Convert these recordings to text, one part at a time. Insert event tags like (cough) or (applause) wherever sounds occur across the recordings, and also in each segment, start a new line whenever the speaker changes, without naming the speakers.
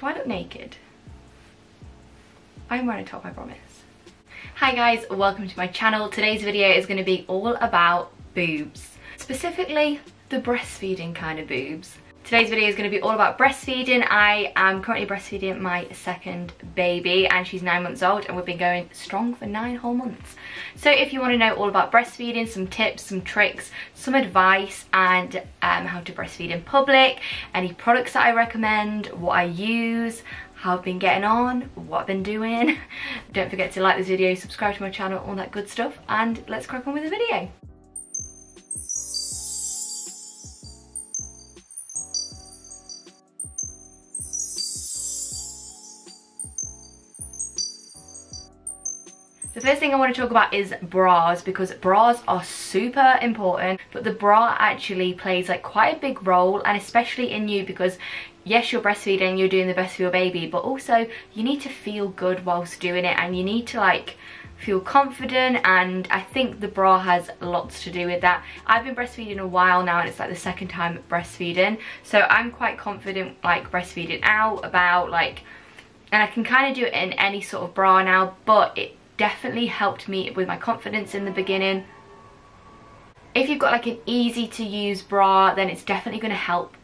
Do I look naked? I'm wearing a top, I promise. Hi guys, welcome to my channel. Today's video is going to be all about boobs. Specifically, the breastfeeding kind of boobs. Today's video is going to be all about breastfeeding. I am currently breastfeeding my second baby and she's nine months old and we've been going strong for nine whole months. So if you want to know all about breastfeeding, some tips, some tricks, some advice and um, how to breastfeed in public, any products that I recommend, what I use, how I've been getting on, what I've been doing. (laughs) Don't forget to like this video, subscribe to my channel, all that good stuff and let's crack on with the video. First thing I want to talk about is bras because bras are super important but the bra actually plays like quite a big role and especially in you because yes you're breastfeeding you're doing the best for your baby but also you need to feel good whilst doing it and you need to like feel confident and I think the bra has lots to do with that. I've been breastfeeding a while now and it's like the second time breastfeeding so I'm quite confident like breastfeeding out about like and I can kind of do it in any sort of bra now but it definitely helped me with my confidence in the beginning. If you've got like an easy to use bra, then it's definitely going to help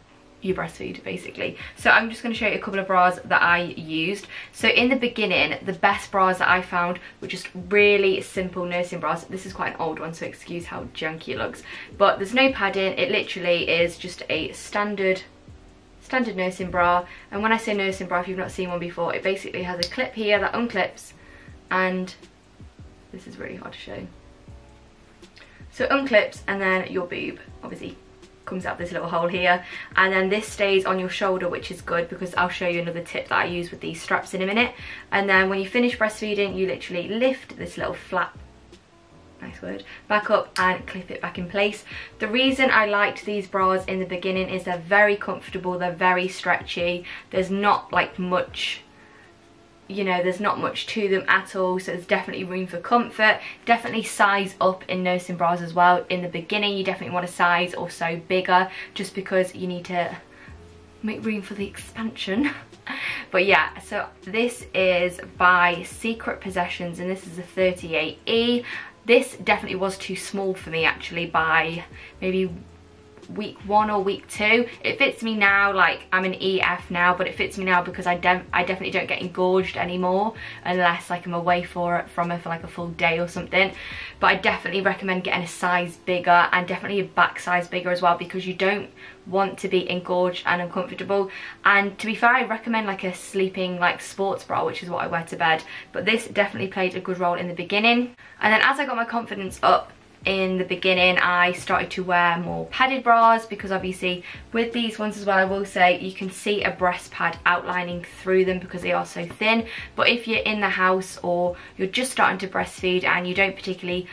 you breastfeed basically. So I'm just going to show you a couple of bras that I used. So in the beginning, the best bras that I found were just really simple nursing bras. This is quite an old one, so excuse how junky it looks. But there's no padding, it literally is just a standard standard nursing bra. And when I say nursing bra, if you've not seen one before, it basically has a clip here that unclips and this is really hard to show. So unclips and then your boob obviously comes out this little hole here. And then this stays on your shoulder which is good because I'll show you another tip that I use with these straps in a minute. And then when you finish breastfeeding you literally lift this little flap nice word back up and clip it back in place. The reason I liked these bras in the beginning is they're very comfortable they're very stretchy there's not like much you know there's not much to them at all so there's definitely room for comfort. Definitely size up in nursing bras as well. In the beginning you definitely want to size or so bigger just because you need to make room for the expansion. (laughs) But yeah so this is by secret possessions and this is a 38e this definitely was too small for me actually by maybe week one or week two. It fits me now, like I'm an EF now, but it fits me now because I, de I definitely don't get engorged anymore unless like I'm away for it from it for like a full day or something. But I definitely recommend getting a size bigger and definitely a back size bigger as well because you don't want to be engorged and uncomfortable and to be fair I recommend like a sleeping like sports bra which is what I wear to bed but this definitely played a good role in the beginning and then as I got my confidence up in the beginning I started to wear more padded bras because obviously with these ones as well I will say you can see a breast pad outlining through them because they are so thin. But if you're in the house or you're just starting to breastfeed and you don't particularly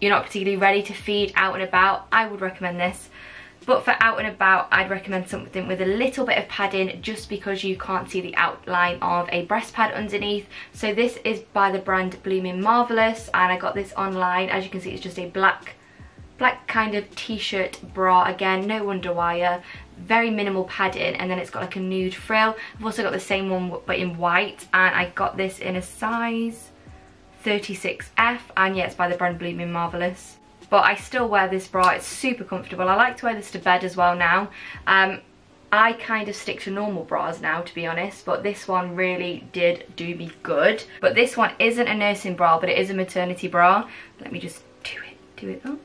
you're not particularly ready to feed out and about I would recommend this but for out and about, I'd recommend something with a little bit of padding just because you can't see the outline of a breast pad underneath. So this is by the brand Blooming Marvellous and I got this online. As you can see, it's just a black black kind of t-shirt bra again no underwire uh, very minimal padding and then it's got like a nude frill i've also got the same one but in white and i got this in a size 36f and yeah it's by the brand blooming marvelous but I still wear this bra. It's super comfortable. I like to wear this to bed as well now. Um, I kind of stick to normal bras now to be honest but this one really did do me good but this one isn't a nursing bra but it is a maternity bra let me just do it do it up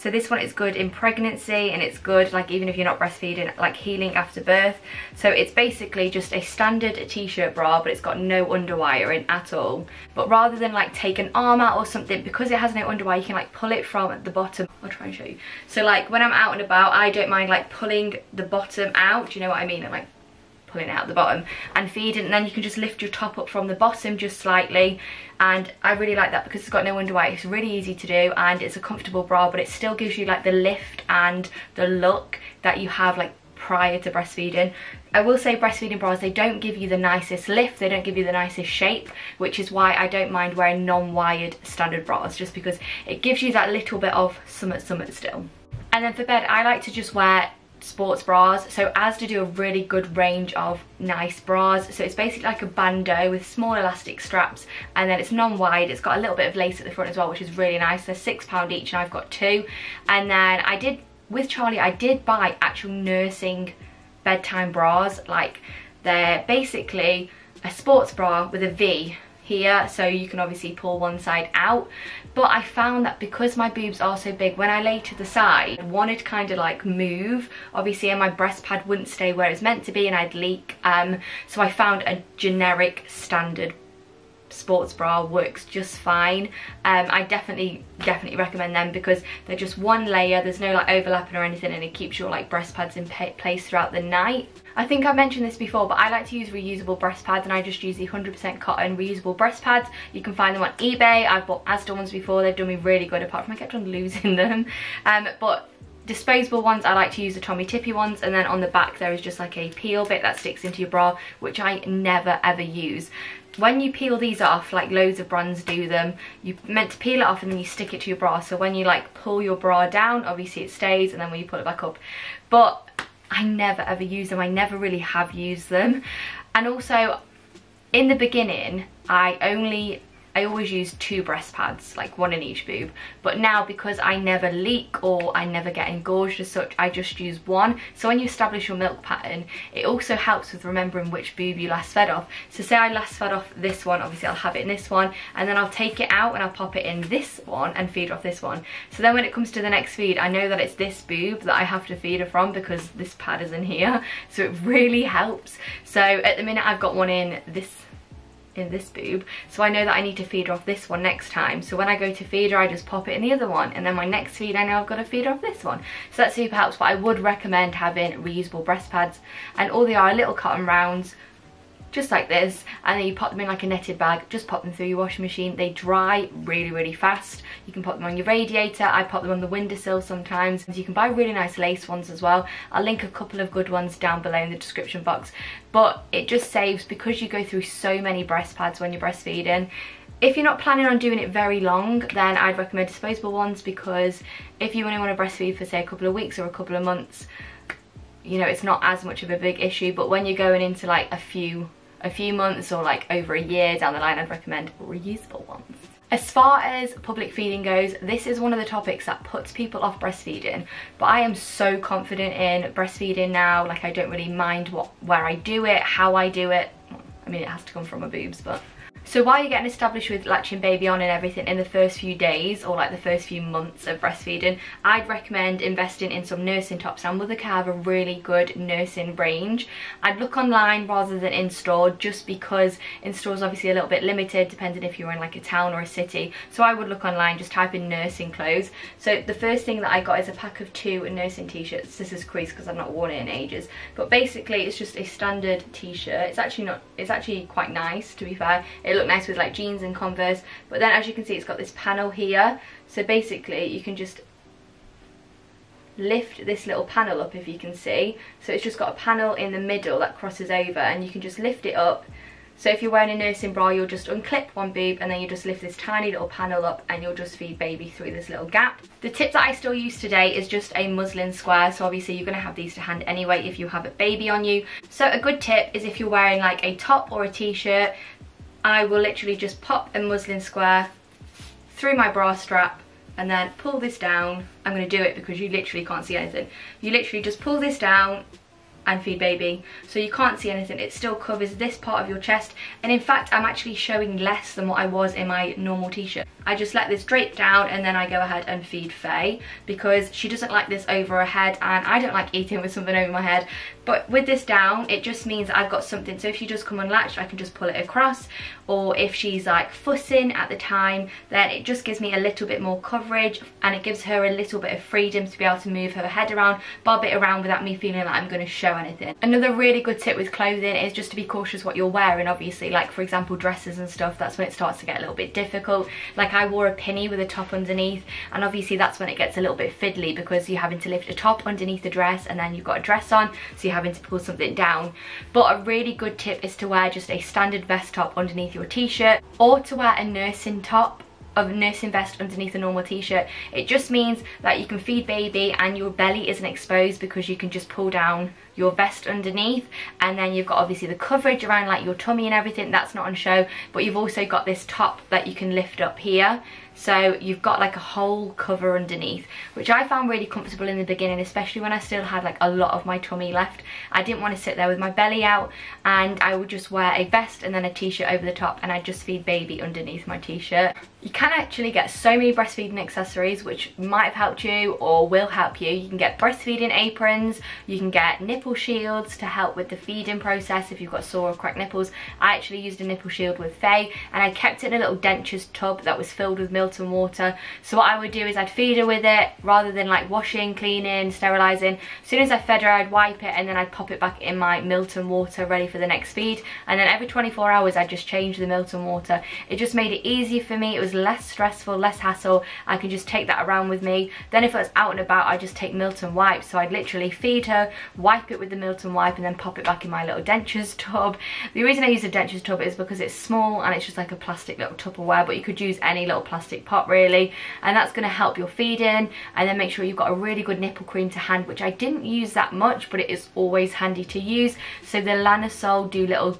so this one is good in pregnancy and it's good like even if you're not breastfeeding, like healing after birth. So it's basically just a standard t-shirt bra but it's got no underwire in at all. But rather than like take an arm out or something, because it has no underwire, you can like pull it from the bottom. I'll try and show you. So like when I'm out and about, I don't mind like pulling the bottom out, do you know what I mean? And like pulling out the bottom and feeding and then you can just lift your top up from the bottom just slightly and I really like that because it's got no underwire it's really easy to do and it's a comfortable bra but it still gives you like the lift and the look that you have like prior to breastfeeding. I will say breastfeeding bras, they don't give you the nicest lift, they don't give you the nicest shape, which is why I don't mind wearing non-wired standard bras, just because it gives you that little bit of summit summit still. And then for bed, I like to just wear sports bras. So Asda do a really good range of nice bras. So it's basically like a bandeau with small elastic straps and then it's non-wide. It's got a little bit of lace at the front as well which is really nice. They're six pound each and I've got two. And then I did with Charlie I did buy actual nursing bedtime bras. Like they're basically a sports bra with a V here so you can obviously pull one side out but I found that because my boobs are so big when I lay to the side wanted to kind of like move. Obviously and my breast pad wouldn't stay where it's meant to be and I'd leak um, so I found a generic standard sports bra works just fine. Um, I definitely definitely recommend them because they're just one layer. There's no like overlapping or anything and it keeps your like breast pads in place throughout the night. I think I've mentioned this before but I like to use reusable breast pads and I just use the 100% cotton reusable breast pads. You can find them on eBay. I've bought Asda ones before. They've done me really good apart from I kept on losing (laughs) them. Um, but disposable ones I like to use the Tommee Tippee ones and then on the back there is just like a peel bit that sticks into your bra which I never ever use. When you peel these off like loads of brands do them you're meant to peel it off and then you stick it to your bra. So when you like pull your bra down obviously it stays and then when you pull it back up. But I never ever use them. I never really have used them. And also in the beginning I only I always use two breast pads, like one in each boob. But now because I never leak or I never get engorged as such, I just use one. So when you establish your milk pattern, it also helps with remembering which boob you last fed off. So say I last fed off this one, obviously I'll have it in this one, and then I'll take it out and I'll pop it in this one and feed off this one. So then when it comes to the next feed, I know that it's this boob that I have to feed her from because this pad is in here. (laughs) So it really helps. So at the minute I've got one in this in this boob. So I know that I need to feed her off this one next time. So when I go to feed her I just pop it in the other one. And then my next feed I know I've got to feed her off this one. So that super helps but I would recommend having reusable breast pads and all they are little cotton rounds just like this and then you pop them in like a netted bag just pop them through your washing machine. They dry really really fast. You can pop them on your radiator. I pop them on the windowsill sometimes. You can buy really nice lace ones as well. I'll link a couple of good ones down below in the description box. But it just saves because you go through so many breast pads when you're breastfeeding if you're not planning on doing it very long, then I'd recommend disposable ones because if you only want to breastfeed for say a couple of weeks or a couple of months, you know, it's not as much of a big issue. But when you're going into like a few a few months or like over a year down the line, I'd recommend reusable ones. As far as public feeding goes, this is one of the topics that puts people off breastfeeding, but I am so confident in breastfeeding now, like I don't really mind what where I do it, how I do it. I mean, it has to come from my boobs, but so while you're getting established with latching baby on and everything in the first few days or like the first few months of breastfeeding, I'd recommend investing in some nursing tops. Now Mothercare have a really good nursing range. I'd look online rather than in store just because in store is obviously a little bit limited depending if you're in like a town or a city. So I would look online, just type in nursing clothes. So the first thing that I got is a pack of two nursing t-shirts. This is creased because I've not worn it in ages. But basically it's just a standard t-shirt. It's actually not, it's actually quite nice to be fair. It look nice with like jeans and Converse. But then as you can see, it's got this panel here. So basically you can just lift this little panel up if you can see. So it's just got a panel in the middle that crosses over and you can just lift it up so if you're wearing a nursing bra, you'll just unclip one boob and then you just lift this tiny little panel up and you'll just feed baby through this little gap. The tip that I still use today is just a muslin square. So obviously you're gonna have these to hand anyway if you have a baby on you. So a good tip is if you're wearing like a top or a t-shirt, I will literally just pop a muslin square through my bra strap and then pull this down. I'm going to do it because you literally can't see anything. You literally just pull this down and feed baby so you can't see anything it still covers this part of your chest and in fact I'm actually showing less than what I was in my normal t-shirt I just let this drape down and then I go ahead and feed Faye because she doesn't like this over her head and I don't like eating with something over my head. But with this down it just means I've got something. So if she does come unlatched I can just pull it across. Or if she's like fussing at the time then it just gives me a little bit more coverage and it gives her a little bit of freedom to be able to move her head around bob it around without me feeling like I'm going to show anything. Another really good tip with clothing is just to be cautious what you're wearing obviously. Like for example dresses and stuff that's when it starts to get a little bit difficult. Like I wore a pinny with a top underneath and obviously that's when it gets a little bit fiddly because you're having to lift a top underneath the dress and then you've got a dress on so you're having to pull something down. But a really good tip is to wear just a standard vest top underneath your t-shirt or to wear a nursing top of nursing vest underneath a normal t-shirt. It just means that you can feed baby and your belly isn't exposed because you can just pull down your vest underneath. And then you've got obviously the coverage around like your tummy and everything. That's not on show. But you've also got this top that you can lift up here so you've got like a whole cover underneath which I found really comfortable in the beginning especially when I still had like a lot of my tummy left. I didn't want to sit there with my belly out and I would just wear a vest and then a t-shirt over the top and I'd just feed baby underneath my t-shirt. You can actually get so many breastfeeding accessories which might have helped you or will help you. You can get breastfeeding aprons you can get nipple shields to help with the feeding process if you've got sore or cracked nipples. I actually used a nipple shield with Faye and I kept it in a little dentures tub that was filled with milk and water. So what I would do is I'd feed her with it rather than like washing, cleaning, sterilising. As soon as I fed her, I'd wipe it and then I'd pop it back in my Milton water ready for the next feed. And then every 24 hours, I'd just change the Milton water. It just made it easier for me. It was less stressful, less hassle. I could just take that around with me. Then if I was out and about, I'd just take Milton wipes. So I'd literally feed her, wipe it with the Milton wipe and then pop it back in my little dentures (laughs) tub. The reason I use a dentures tub is because it's small and it's just like a plastic little Tupperware, but you could use any little plastic plastic pot really and that's going to help your feeding and then make sure you've got a really good nipple cream to hand which I didn't use that much but it is always handy to use. So the Lansinoh do little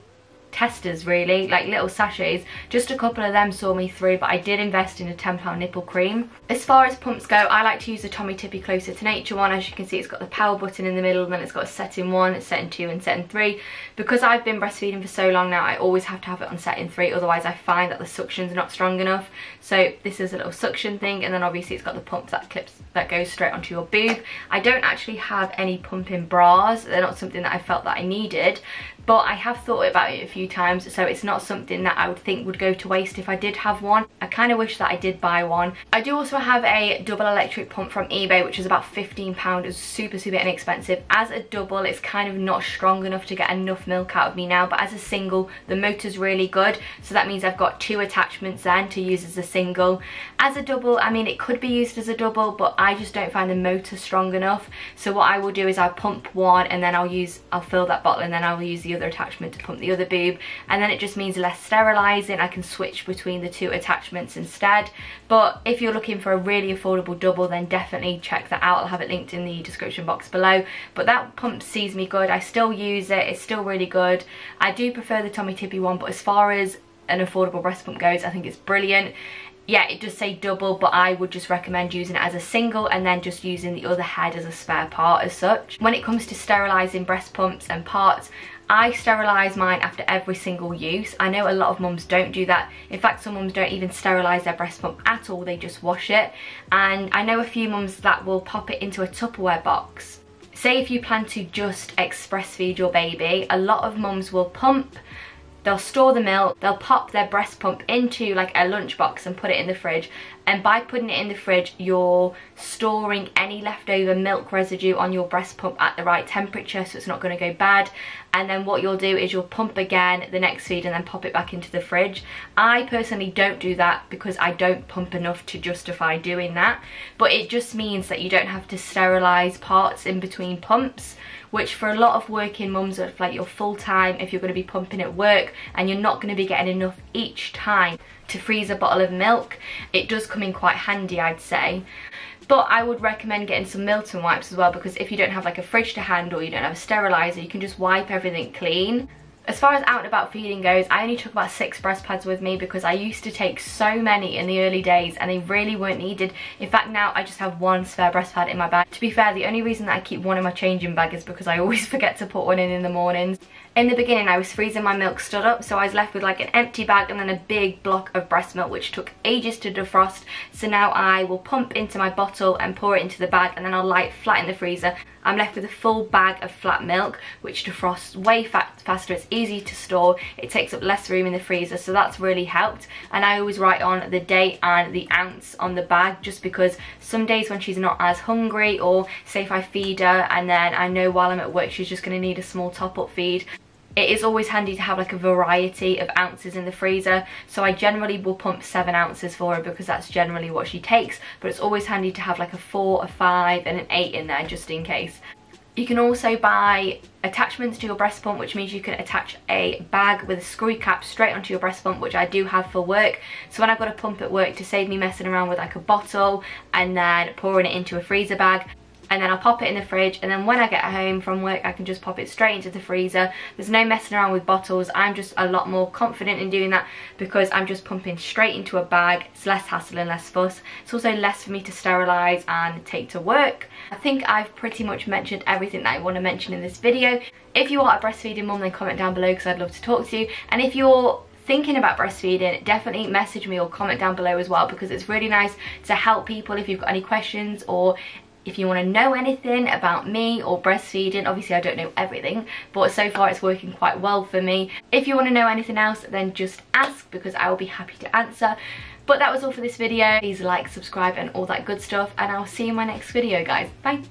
testers really like little sachets. Just a couple of them saw me through but I did invest in a 10 pound nipple cream. As far as pumps go I like to use the Tommee Tippee closer to nature one. As you can see it's got the power button in the middle and then it's got a setting one setting two and setting three. Because I've been breastfeeding for so long now I always have to have it on setting three otherwise I find that the suction's not strong enough. So this is a little suction thing and then obviously it's got the pump that clips that goes straight onto your boob. I don't actually have any pumping bras. They're not something that I felt that I needed but I have thought about it a few times so it's not something that I would think would go to waste if I did have one. I kind of wish that I did buy one. I do also have a double electric pump from eBay which is about £15, it's super super inexpensive. As a double it's kind of not strong enough to get enough milk out of me now but as a single the motor's really good so that means I've got two attachments then to use as a single. As a double I mean it could be used as a double but I just don't find the motor strong enough so what I will do is I'll pump one and then I'll use I'll fill that bottle and then I'll use the other attachment to pump the other boob and then it just means less sterilising. I can switch between the two attachments instead. But if you're looking for a really affordable double then definitely check that out. I'll have it linked in the description box below. But that pump sees me good. I still use it. It's still really good. I do prefer the Tommee Tippee one but as far as an affordable breast pump goes I think it's brilliant. Yeah it does say double but I would just recommend using it as a single and then just using the other head as a spare part as such. When it comes to sterilising breast pumps and parts I sterilise mine after every single use. I know a lot of mums don't do that. In fact, some mums don't even sterilise their breast pump at all. They just wash it. And I know a few mums that will pop it into a Tupperware box. Say if you plan to just express feed your baby, a lot of mums will pump they'll store the milk, they'll pop their breast pump into like a lunchbox and put it in the fridge and by putting it in the fridge you're storing any leftover milk residue on your breast pump at the right temperature so it's not going to go bad. And then what you'll do is you'll pump again the next feed and then pop it back into the fridge. I personally don't do that because I don't pump enough to justify doing that. But it just means that you don't have to sterilise parts in between pumps which for a lot of working mums of like your full time if you're going to be pumping at work and you're not going to be getting enough each time to freeze a bottle of milk it does come in quite handy I'd say but I would recommend getting some Milton wipes as well because if you don't have like a fridge to hand or you don't have a sterilizer you can just wipe everything clean as far as out and about feeding goes, I only took about six breast pads with me because I used to take so many in the early days and they really weren't needed. In fact, now I just have one spare breast pad in my bag. To be fair, the only reason that I keep one in my changing bag is because I always (laughs) forget to put one in in the mornings. In the beginning, I was freezing my milk stood up, so I was left with like an empty bag and then a big block of breast milk, which took ages to defrost. So now I will pump into my bottle and pour it into the bag and then I'll light flat in the freezer. I'm left with a full bag of flat milk, which defrosts way faster. It's easy to store. It takes up less room in the freezer, so that's really helped. And I always write on the date and the ounce on the bag, just because some days when she's not as hungry, or say if I feed her and then I know while I'm at work she's just going to need a small top-up feed, it is always handy to have like a variety of ounces in the freezer so I generally will pump seven ounces for her because that's generally what she takes but it's always handy to have like a four a five and an eight in there just in case. You can also buy attachments to your breast pump which means you can attach a bag with a screw cap straight onto your breast pump which I do have for work. So when I've got a pump at work to save me messing around with like a bottle and then pouring it into a freezer bag and then I'll pop it in the fridge and then when I get home from work I can just pop it straight into the freezer. There's no messing around with bottles. I'm just a lot more confident in doing that because I'm just pumping straight into a bag. It's less hassle and less fuss. It's also less for me to sterilise and take to work. I think I've pretty much mentioned everything that I want to mention in this video. If you are a breastfeeding mum then comment down below because I'd love to talk to you and if you're thinking about breastfeeding, definitely message me or comment down below as well because it's really nice to help people if you've got any questions or if you want to know anything about me or breastfeeding obviously I don't know everything but so far it's working quite well for me. If you want to know anything else then just ask because I will be happy to answer. But that was all for this video. Please like subscribe and all that good stuff and I'll see you in my next video guys. Bye